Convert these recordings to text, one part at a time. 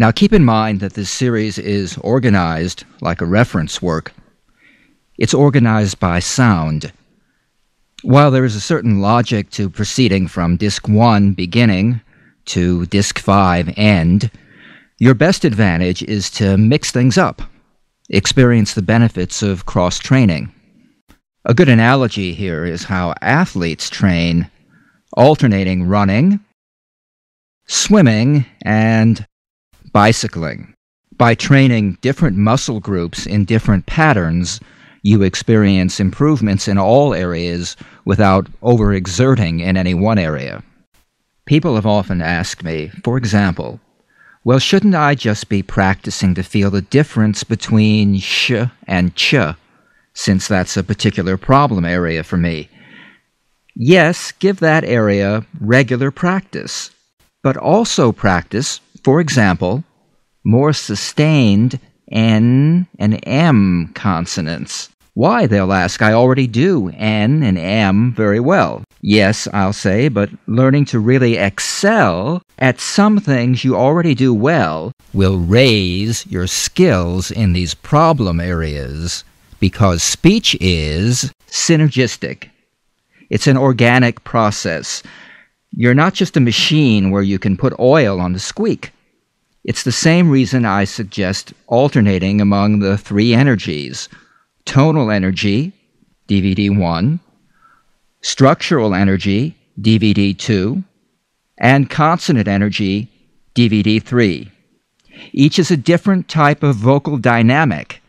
Now keep in mind that this series is organized like a reference work. It's organized by sound. While there is a certain logic to proceeding from Disc 1 beginning to Disc 5 end, your best advantage is to mix things up, experience the benefits of cross training. A good analogy here is how athletes train alternating running, swimming, and bicycling. By training different muscle groups in different patterns, you experience improvements in all areas without overexerting in any one area. People have often asked me, for example, well, shouldn't I just be practicing to feel the difference between sh and ch, since that's a particular problem area for me? Yes, give that area regular practice, but also practice, for example, more sustained N and M consonants. Why, they'll ask, I already do N and M very well. Yes, I'll say, but learning to really excel at some things you already do well will raise your skills in these problem areas because speech is synergistic. It's an organic process. You're not just a machine where you can put oil on the squeak. It's the same reason I suggest alternating among the three energies tonal energy, DVD 1, structural energy, DVD 2, and consonant energy, DVD 3. Each is a different type of vocal dynamic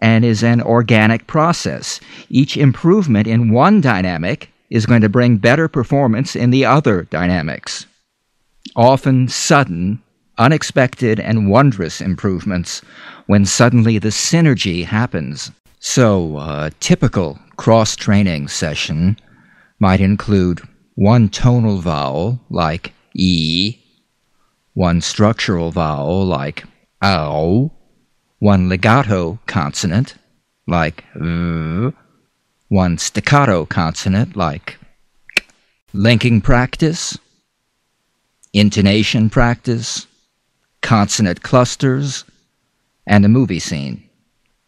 and is an organic process. Each improvement in one dynamic is going to bring better performance in the other dynamics. Often sudden unexpected and wondrous improvements when suddenly the synergy happens. So, a typical cross training session might include one tonal vowel like E, one structural vowel like OW, one legato consonant like V, one staccato consonant like K, linking practice, intonation practice, consonant clusters, and a movie scene.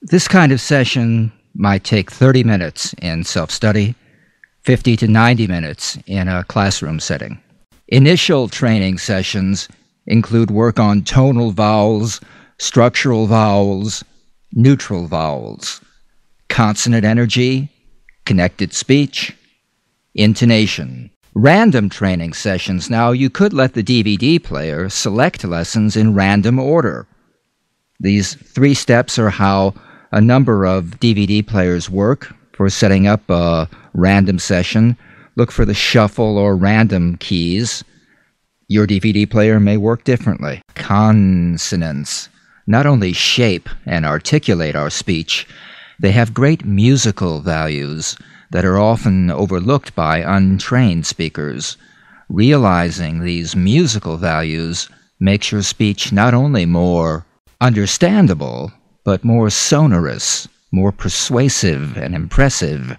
This kind of session might take 30 minutes in self study, 50 to 90 minutes in a classroom setting. Initial training sessions include work on tonal vowels, structural vowels, neutral vowels, consonant energy, connected speech, intonation, random training sessions. Now, you could let the DVD player select lessons in random order. These three steps are how a number of DVD players work for setting up a random session. Look for the shuffle or random keys. Your DVD player may work differently. Consonants not only shape and articulate our speech, they have great musical values that are often overlooked by untrained speakers. Realizing these musical values makes your speech not only more understandable, but more sonorous, more persuasive and impressive.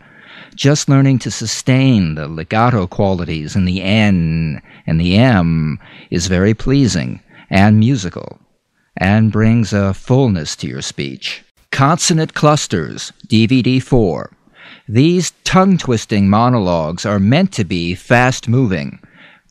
Just learning to sustain the legato qualities in the N and the M is very pleasing and musical and brings a fullness to your speech. Consonant clusters, DVD 4. These tongue twisting monologues are meant to be fast moving.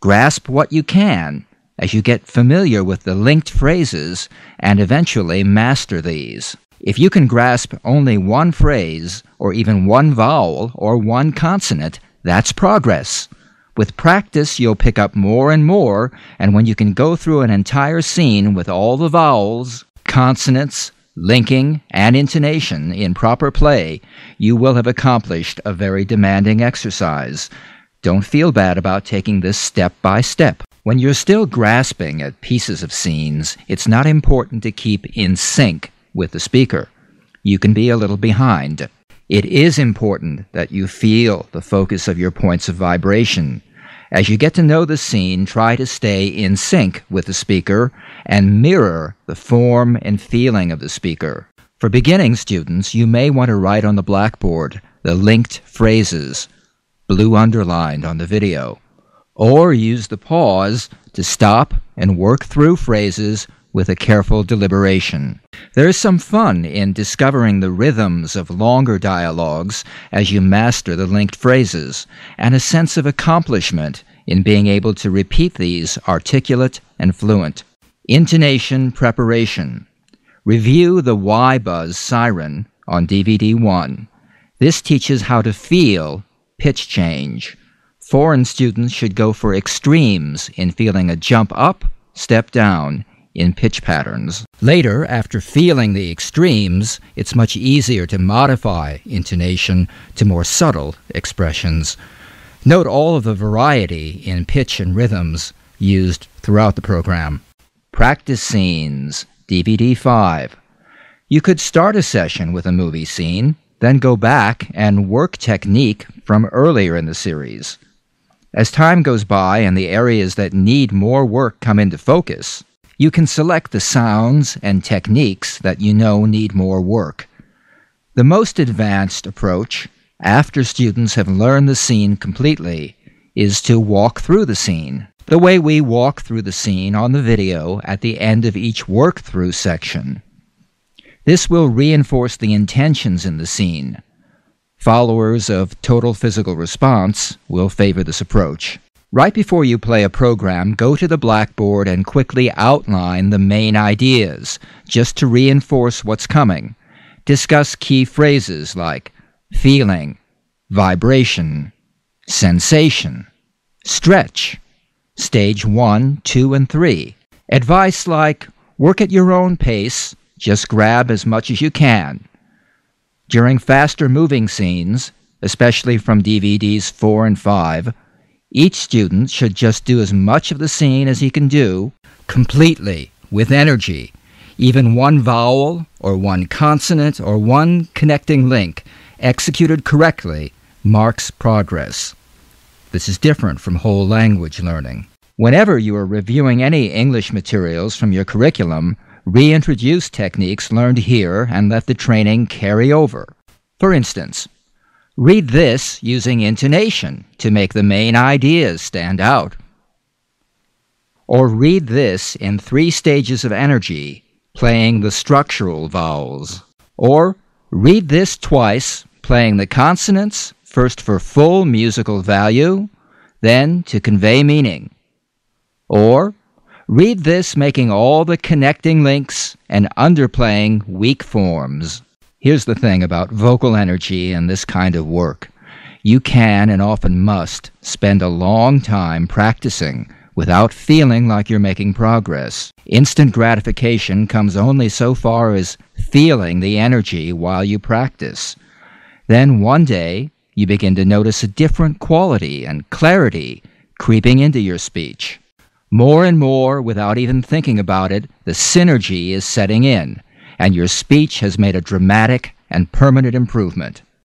Grasp what you can as you get familiar with the linked phrases and eventually master these. If you can grasp only one phrase, or even one vowel, or one consonant, that's progress. With practice, you'll pick up more and more, and when you can go through an entire scene with all the vowels, consonants, linking, and intonation in proper play, you will have accomplished a very demanding exercise. Don't feel bad about taking this step by step. When you're still grasping at pieces of scenes, it's not important to keep in sync with the speaker. You can be a little behind. It is important that you feel the focus of your points of vibration. As you get to know the scene, try to stay in sync with the speaker and mirror the form and feeling of the speaker. For beginning students, you may want to write on the blackboard the linked phrases, blue underlined on the video, or use the pause to stop and work through phrases with a careful deliberation. There is some fun in discovering the rhythms of longer dialogues as you master the linked phrases, and a sense of accomplishment in being able to repeat these articulate and fluent. Intonation preparation. Review the Y Buzz siren on DVD 1. This teaches how to feel pitch change. Foreign students should go for extremes in feeling a jump up, step down in pitch patterns. Later, after feeling the extremes, it's much easier to modify intonation to more subtle expressions. Note all of the variety in pitch and rhythms used throughout the program. Practice scenes, DVD 5. You could start a session with a movie scene, then go back and work technique from earlier in the series. As time goes by and the areas that need more work come into focus, you can select the sounds and techniques that you know need more work. The most advanced approach, after students have learned the scene completely, is to walk through the scene, the way we walk through the scene on the video at the end of each work through section. This will reinforce the intentions in the scene, Followers of total physical response will favor this approach. Right before you play a program, go to the blackboard and quickly outline the main ideas, just to reinforce what's coming. Discuss key phrases like feeling, vibration, sensation, stretch, stage 1, 2, and 3. Advice like work at your own pace, just grab as much as you can. During faster moving scenes, especially from DVDs 4 and 5, each student should just do as much of the scene as he can do, completely, with energy. Even one vowel, or one consonant, or one connecting link, executed correctly, marks progress. This is different from whole language learning. Whenever you are reviewing any English materials from your curriculum, reintroduce techniques learned here and let the training carry over. For instance, read this using intonation to make the main ideas stand out. Or read this in three stages of energy, playing the structural vowels. Or read this twice, playing the consonants, first for full musical value, then to convey meaning. Or Read this making all the connecting links and underplaying weak forms. Here's the thing about vocal energy and this kind of work. You can and often must spend a long time practicing without feeling like you're making progress. Instant gratification comes only so far as feeling the energy while you practice. Then one day, you begin to notice a different quality and clarity creeping into your speech. More and more, without even thinking about it, the synergy is setting in, and your speech has made a dramatic and permanent improvement.